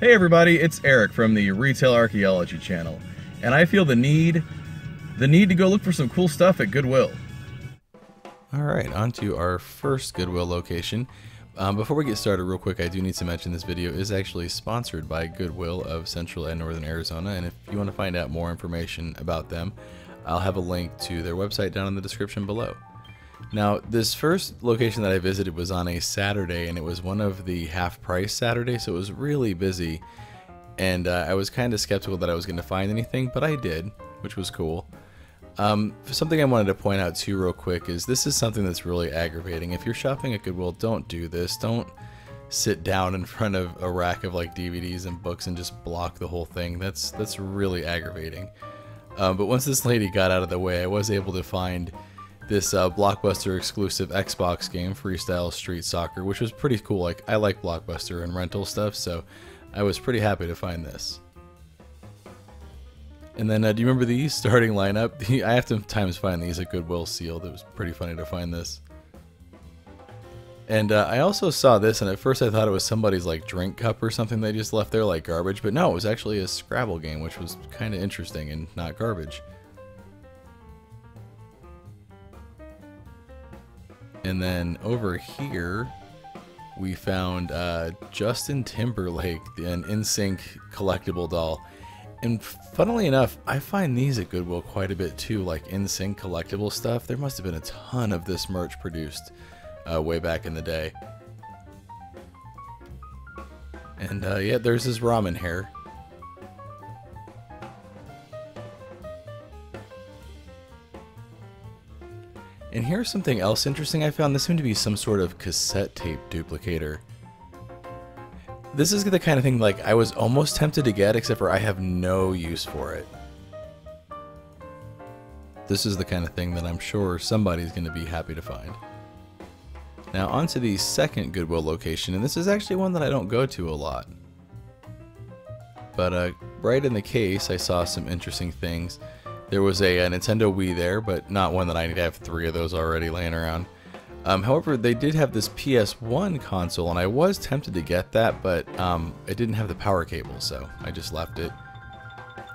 Hey everybody, it's Eric from the Retail Archaeology channel, and I feel the need the need to go look for some cool stuff at Goodwill. Alright, on to our first Goodwill location. Um, before we get started real quick, I do need to mention this video is actually sponsored by Goodwill of Central and Northern Arizona, and if you want to find out more information about them, I'll have a link to their website down in the description below. Now, this first location that I visited was on a Saturday, and it was one of the half price Saturdays, so it was really busy. And uh, I was kind of skeptical that I was going to find anything, but I did, which was cool. Um, something I wanted to point out too, real quick, is this is something that's really aggravating. If you're shopping at Goodwill, don't do this. Don't sit down in front of a rack of like DVDs and books and just block the whole thing. That's that's really aggravating. Um, but once this lady got out of the way, I was able to find this uh, Blockbuster exclusive Xbox game, Freestyle Street Soccer, which was pretty cool. Like I like Blockbuster and rental stuff, so I was pretty happy to find this. And then, uh, do you remember the starting lineup? I have to times find these at Goodwill sealed. It was pretty funny to find this. And uh, I also saw this, and at first I thought it was somebody's like drink cup or something they just left there like garbage, but no, it was actually a Scrabble game, which was kind of interesting and not garbage. And then over here, we found uh, Justin Timberlake, an NSYNC collectible doll. And funnily enough, I find these at Goodwill quite a bit too, like NSYNC collectible stuff. There must have been a ton of this merch produced uh, way back in the day. And uh, yeah, there's his ramen hair. And here's something else interesting I found. This seemed to be some sort of cassette tape duplicator. This is the kind of thing like I was almost tempted to get, except for I have no use for it. This is the kind of thing that I'm sure somebody's going to be happy to find. Now on to the second Goodwill location, and this is actually one that I don't go to a lot. But uh, right in the case, I saw some interesting things. There was a, a, Nintendo Wii there, but not one that I need to have three of those already laying around. Um, however, they did have this PS1 console, and I was tempted to get that, but um, it didn't have the power cable, so I just left it.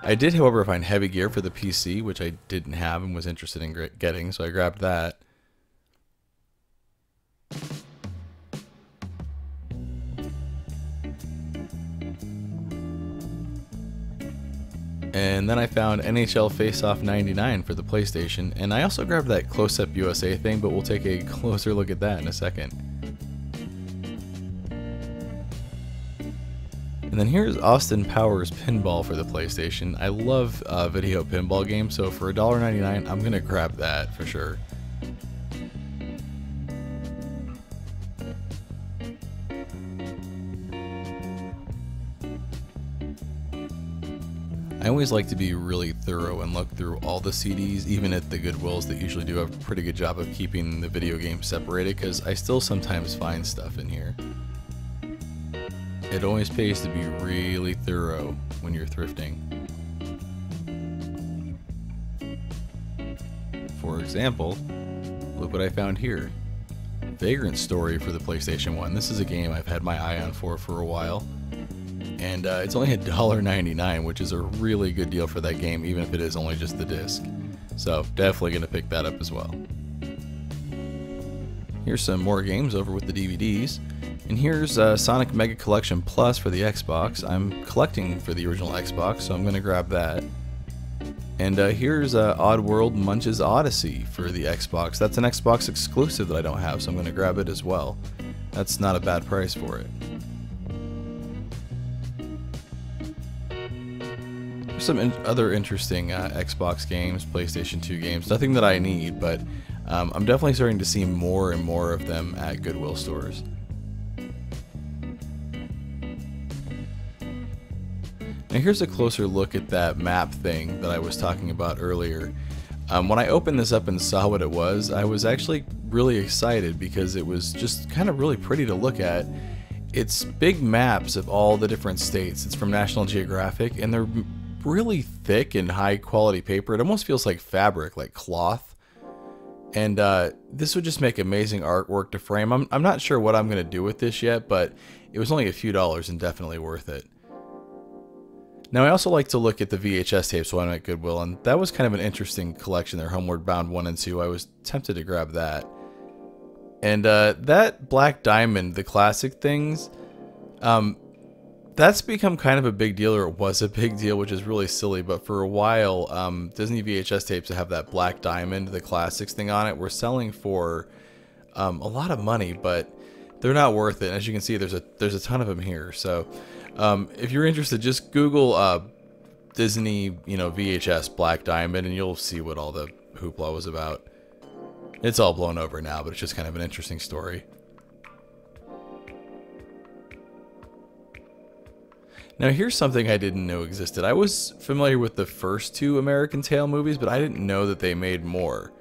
I did, however, find Heavy Gear for the PC, which I didn't have and was interested in getting, so I grabbed that. And then I found NHL Face-Off 99 for the PlayStation, and I also grabbed that Close-Up USA thing, but we'll take a closer look at that in a second. And then here's Austin Powers Pinball for the PlayStation. I love uh, video pinball games, so for $1.99, I'm to grab that for sure. Always like to be really thorough and look through all the CDs, even at the Goodwills that usually do a pretty good job of keeping the video games separated, because I still sometimes find stuff in here. It always pays to be really thorough when you're thrifting. For example, look what I found here. Vagrant Story for the PlayStation 1. This is a game I've had my eye on for for a while and uh, it's only $1.99, which is a really good deal for that game, even if it is only just the disc. So definitely going to pick that up as well. Here's some more games over with the DVDs. And here's uh, Sonic Mega Collection Plus for the Xbox. I'm collecting for the original Xbox, so I'm going to grab that. And uh, here's uh, Oddworld Munch's Odyssey for the Xbox. That's an Xbox exclusive that I don't have, so I'm going to grab it as well. That's not a bad price for it. Some in other interesting uh, Xbox games, PlayStation 2 games. Nothing that I need, but um, I'm definitely starting to see more and more of them at Goodwill stores. Now here's a closer look at that map thing that I was talking about earlier. Um, when I opened this up and saw what it was, I was actually really excited because it was just kind of really pretty to look at. It's big maps of all the different states. It's from National Geographic, and they're really thick and high quality paper. It almost feels like fabric, like cloth. And uh, this would just make amazing artwork to frame. I'm, I'm not sure what I'm going to do with this yet, but it was only a few dollars and definitely worth it. Now, I also like to look at the VHS tapes when I'm at Goodwill, and that was kind of an interesting collection there, Homeward Bound 1 and 2. I was tempted to grab that. And uh, that Black Diamond, the classic things, um, that's become kind of a big deal, or it was a big deal, which is really silly. But for a while, um, Disney VHS tapes that have that Black Diamond, the classics thing on it, were selling for um, a lot of money, but they're not worth it. And as you can see, there's a there's a ton of them here. So um, if you're interested, just Google uh, Disney, you know, VHS Black Diamond, and you'll see what all the hoopla was about. It's all blown over now, but it's just kind of an interesting story. Now here's something I didn't know existed. I was familiar with the first two American Tail movies, but I didn't know that they made more.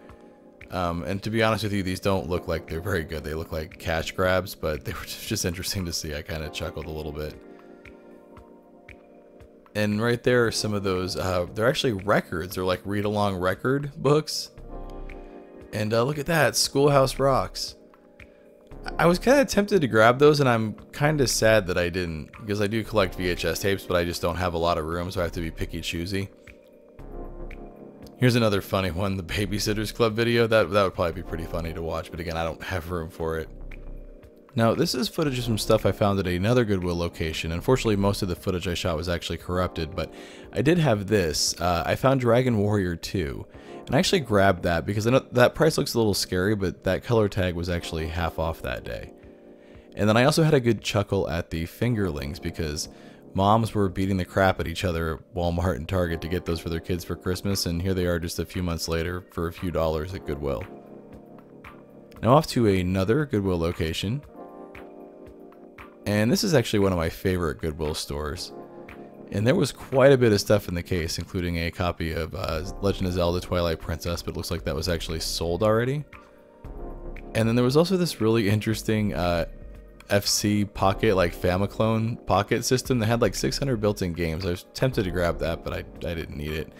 Um, and to be honest with you, these don't look like they're very good. They look like cash grabs, but they were just interesting to see. I kind of chuckled a little bit. And right there are some of those, uh, they're actually records. They're like read-along record books. And uh, look at that, Schoolhouse Rocks. I was kind of tempted to grab those, and I'm kind of sad that I didn't, because I do collect VHS tapes, but I just don't have a lot of room, so I have to be picky choosy. Here's another funny one, the Babysitters Club video. That, that would probably be pretty funny to watch, but again, I don't have room for it. Now, this is footage of some stuff I found at another Goodwill location. Unfortunately, most of the footage I shot was actually corrupted, but I did have this. Uh, I found Dragon Warrior 2, and I actually grabbed that because I know that price looks a little scary, but that color tag was actually half off that day. And then I also had a good chuckle at the fingerlings because moms were beating the crap at each other at Walmart and Target to get those for their kids for Christmas, and here they are just a few months later for a few dollars at Goodwill. Now off to another Goodwill location. And this is actually one of my favorite Goodwill stores. And there was quite a bit of stuff in the case, including a copy of uh, Legend of Zelda Twilight Princess, but it looks like that was actually sold already. And then there was also this really interesting uh, FC Pocket, like Famiclone Pocket system that had like 600 built-in games. I was tempted to grab that, but I, I didn't need it.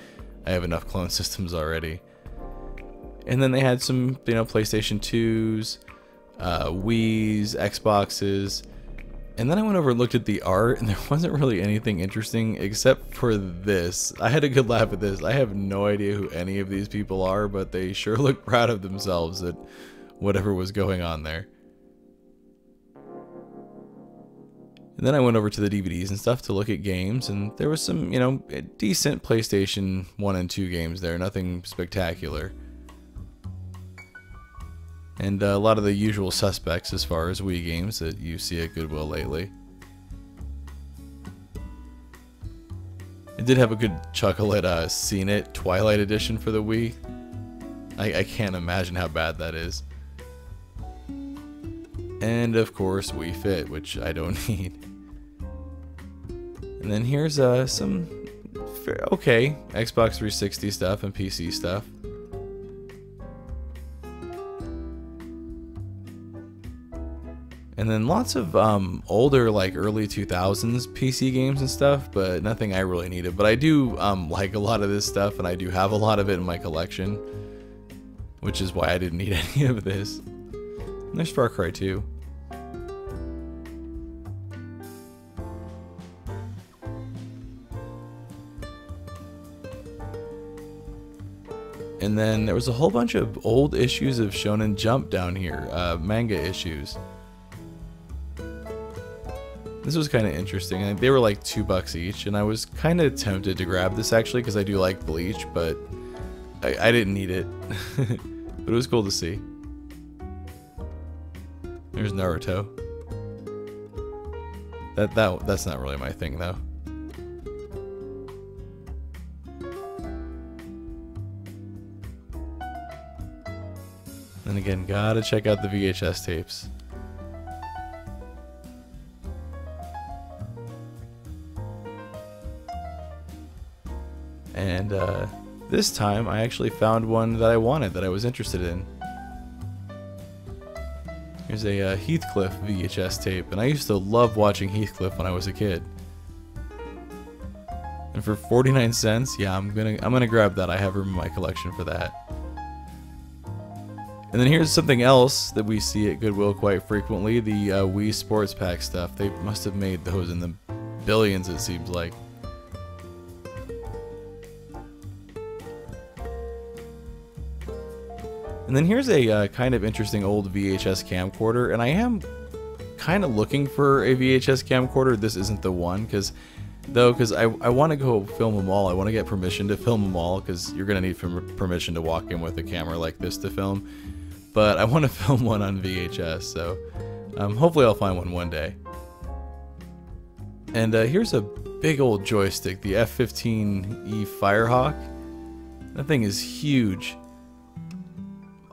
I have enough clone systems already. And then they had some, you know, PlayStation 2s, uh, Wii's, Xboxes, and then I went over and looked at the art, and there wasn't really anything interesting except for this. I had a good laugh at this. I have no idea who any of these people are, but they sure look proud of themselves at whatever was going on there. And then I went over to the DVDs and stuff to look at games, and there was some, you know, decent PlayStation 1 and 2 games there, nothing spectacular and uh, a lot of the usual suspects as far as Wii games that you see at Goodwill lately. I did have a good chuckle at uh, Scene It Twilight Edition for the Wii. I, I can't imagine how bad that is. And of course, Wii Fit, which I don't need. And then here's uh, some okay Xbox 360 stuff and PC stuff. And then lots of um, older, like early 2000s PC games and stuff, but nothing I really needed. But I do um, like a lot of this stuff, and I do have a lot of it in my collection, which is why I didn't need any of this. And there's Far Cry 2. And then there was a whole bunch of old issues of Shonen Jump down here, uh, manga issues. This was kind of interesting. They were like two bucks each, and I was kind of tempted to grab this actually because I do like Bleach, but I, I didn't need it. but it was cool to see. There's Naruto. That that that's not really my thing though. And again, gotta check out the VHS tapes. And uh, this time I actually found one that I wanted, that I was interested in. Here's a uh, Heathcliff VHS tape, and I used to love watching Heathcliff when I was a kid. And for 49 cents, yeah, I'm gonna I'm gonna grab that. I have room in my collection for that. And then here's something else that we see at Goodwill quite frequently: the uh, Wii Sports Pack stuff. They must have made those in the billions, it seems like. And then here's a uh, kind of interesting old VHS camcorder, and I am kind of looking for a VHS camcorder. This isn't the one, because though, because I, I want to go film them all. I want to get permission to film them all, because you're going to need permission to walk in with a camera like this to film. But I want to film one on VHS, so um, hopefully I'll find one one day. And uh, here's a big old joystick, the F-15E Firehawk. That thing is huge.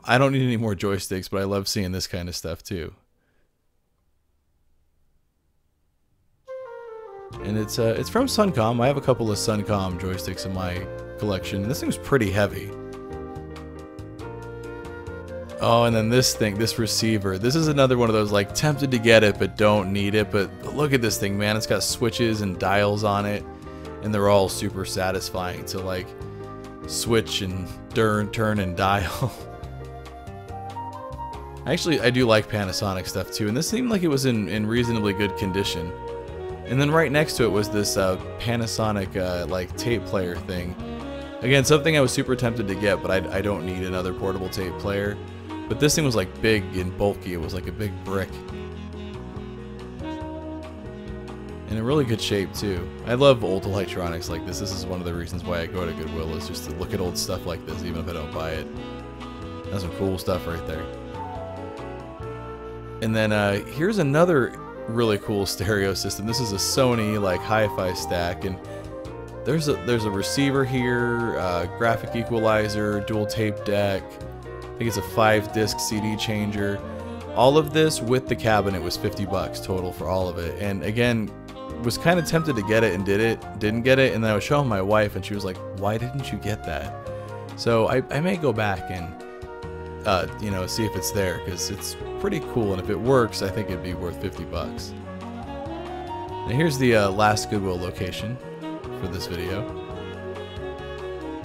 I don't need any more joysticks, but I love seeing this kind of stuff too. And it's uh, it's from Suncom. I have a couple of Suncom joysticks in my collection. This thing's pretty heavy. Oh, and then this thing, this receiver. This is another one of those like tempted to get it but don't need it. But look at this thing, man. It's got switches and dials on it, and they're all super satisfying to like switch and turn, turn and dial. Actually, I do like Panasonic stuff too, and this seemed like it was in, in reasonably good condition. And then right next to it was this uh, Panasonic uh, like tape player thing. Again, something I was super tempted to get, but I, I don't need another portable tape player. But this thing was like big and bulky. It was like a big brick. And in really good shape too. I love old electronics like this. This is one of the reasons why I go to Goodwill is just to look at old stuff like this, even if I don't buy it. That's some cool stuff right there. And then uh, here's another really cool stereo system. This is a Sony like hi-fi stack, and there's a there's a receiver here, uh, graphic equalizer, dual tape deck. I think it's a five disc CD changer. All of this with the cabinet was 50 bucks total for all of it. And again, was kind of tempted to get it and did it, didn't get it, and then I was showing my wife, and she was like, "Why didn't you get that?" So I, I may go back and uh, you know see if it's there because it's pretty cool, and if it works, I think it'd be worth 50 bucks. Now here's the uh, last Goodwill location for this video.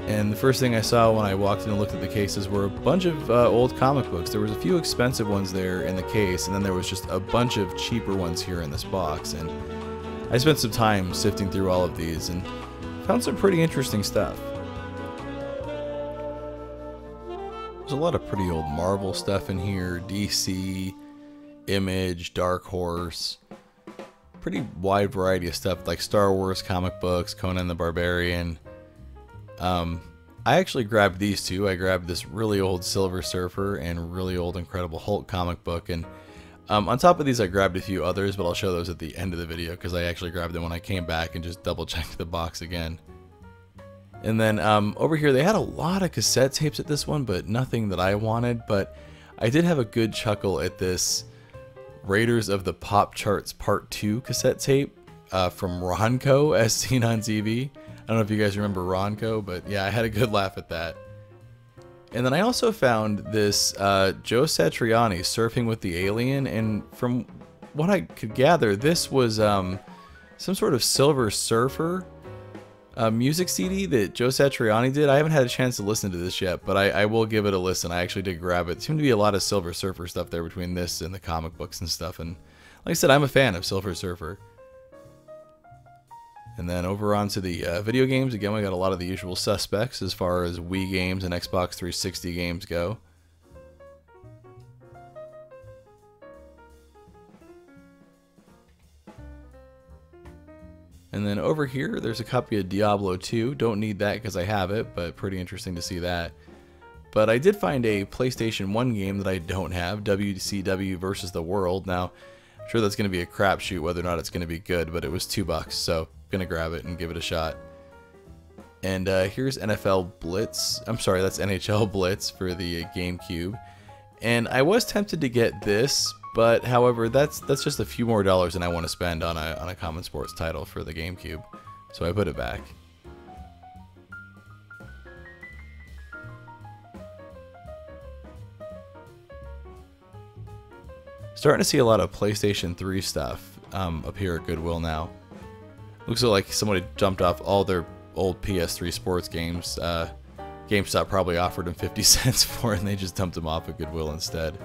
And the first thing I saw when I walked in and looked at the cases were a bunch of uh, old comic books. There was a few expensive ones there in the case, and then there was just a bunch of cheaper ones here in this box. And I spent some time sifting through all of these and found some pretty interesting stuff. There's a lot of pretty old Marvel stuff in here, DC, Image, Dark Horse. Pretty wide variety of stuff like Star Wars comic books, Conan the Barbarian. Um, I actually grabbed these two. I grabbed this really old Silver Surfer and really old Incredible Hulk comic book. And um, on top of these, I grabbed a few others, but I'll show those at the end of the video because I actually grabbed them when I came back and just double checked the box again. And then um, over here, they had a lot of cassette tapes at this one, but nothing that I wanted. But I did have a good chuckle at this Raiders of the Pop Charts Part 2 cassette tape uh, from Ronco as seen on TV. I don't know if you guys remember Ronco, but yeah, I had a good laugh at that. And then I also found this uh, Joe Satriani surfing with the alien, and from what I could gather, this was um, some sort of Silver Surfer a music CD that Joe Satriani did. I haven't had a chance to listen to this yet, but I, I, will give it a listen. I actually did grab it. Seemed to be a lot of Silver Surfer stuff there between this and the comic books and stuff. And like I said, I'm a fan of Silver Surfer. And then over onto the uh, video games. Again, we got a lot of the usual suspects as far as Wii games and Xbox 360 games go. And then over here, there's a copy of Diablo 2. Don't need that because I have it, but pretty interesting to see that. But I did find a PlayStation 1 game that I don't have, WCW versus the World. Now, I'm sure that's going to be a crapshoot whether or not it's going to be good, but it was two bucks, so I'm going to grab it and give it a shot. And uh, here's NFL Blitz. I'm sorry, that's NHL Blitz for the GameCube. And I was tempted to get this, but however, that's that's just a few more dollars than I want to spend on a on a common sports title for the GameCube. So I put it back. Starting to see a lot of PlayStation 3 stuff um, here at Goodwill now. Looks like somebody jumped off all their old PS3 sports games. Uh, GameStop probably offered them 50 cents for and they just dumped them off at Goodwill instead.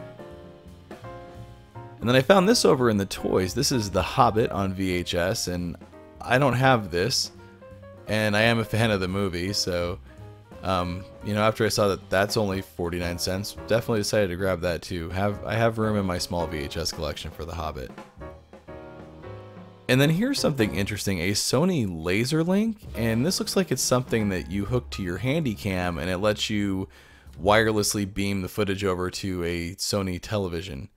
And then I found this over in the toys. This is The Hobbit on VHS, and I don't have this. And I am a fan of the movie, so Um, you know, after I saw that that's only 49 cents, definitely decided to grab that too. Have I have room in my small VHS collection for The Hobbit. And then here's something interesting, a Sony Laserlink, and this looks like it's something that you hook to your Handycam and it lets you wirelessly beam the footage over to a Sony television.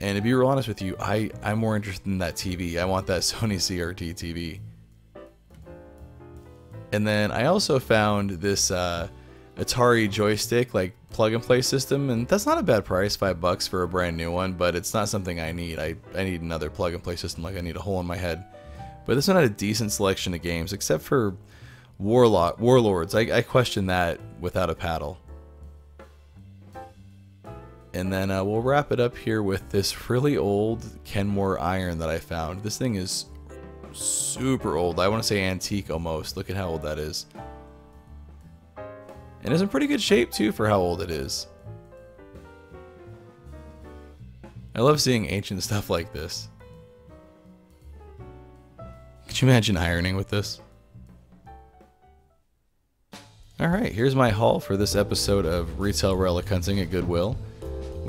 And to be real honest with you, I, I'm more interested in that TV. I want that Sony CRT TV. And then I also found this uh, Atari joystick, like plug and play system, and that's not a bad price, five bucks for a brand new one, but it's not something I need. I, I need another plug and play system like I need a hole in my head. But this one had a decent selection of games, except for Warlock, Warlords. I, I question that without a paddle. And then uh, we'll wrap it up here with this really old Kenmore iron that I found. This thing is super old. I want to say antique almost. Look at how old that is. And it's in pretty good shape too for how old it is. I love seeing ancient stuff like this. Could you imagine ironing with this? Alright, here's my haul for this episode of Retail Relic Hunting at Goodwill.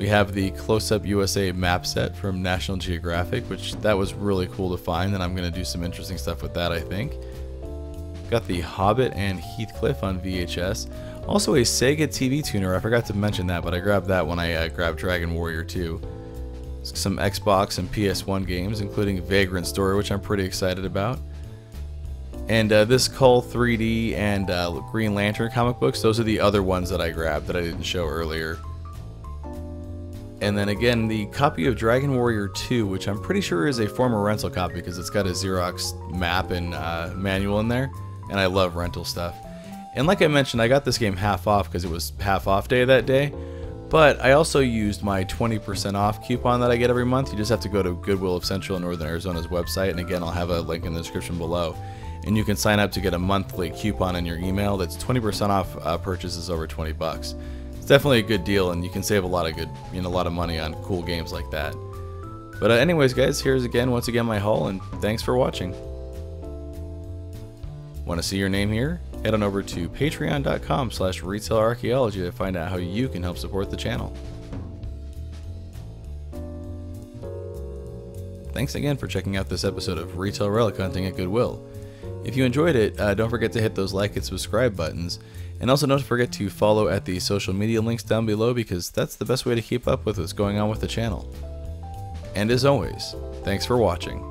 We have the Close-Up USA map set from National Geographic, which that was really cool to find, and I'm going to do some interesting stuff with that, I think. Got the Hobbit and Heathcliff on VHS. Also a Sega TV tuner, I forgot to mention that, but I grabbed that when I uh, grabbed Dragon Warrior 2. Some Xbox and PS1 games, including Vagrant Story, which I'm pretty excited about. And uh, this Call 3D and uh, Green Lantern comic books, those are the other ones that I grabbed that I didn't show earlier. And then again, the copy of Dragon Warrior 2, which I'm pretty sure is a former rental copy because it's got a Xerox map and uh, manual in there. And I love rental stuff. And like I mentioned, I got this game half off because it was half off day that day. But I also used my 20% off coupon that I get every month. You just have to go to Goodwill of Central and Northern Arizona's website. And again, I'll have a link in the description below. And you can sign up to get a monthly coupon in your email that's 20% off uh, purchases over 20 bucks it's definitely a good deal, and you can save a lot of good, you know, a lot of money on cool games like that. But uh, anyways, guys, here's again, once again, my haul, and thanks for watching. Want to see your name here? Head on over to patreon.com slash retailarchaeology to find out how you can help support the channel. Thanks again for checking out this episode of Retail Relic Hunting at Goodwill. If you enjoyed it, uh, don't forget to hit those like and subscribe buttons. And also don't forget to follow at the social media links down below because that's the best way to keep up with what's going on with the channel. And as always, thanks for watching.